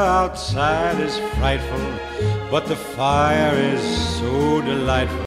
outside is frightful, but the fire is so delightful.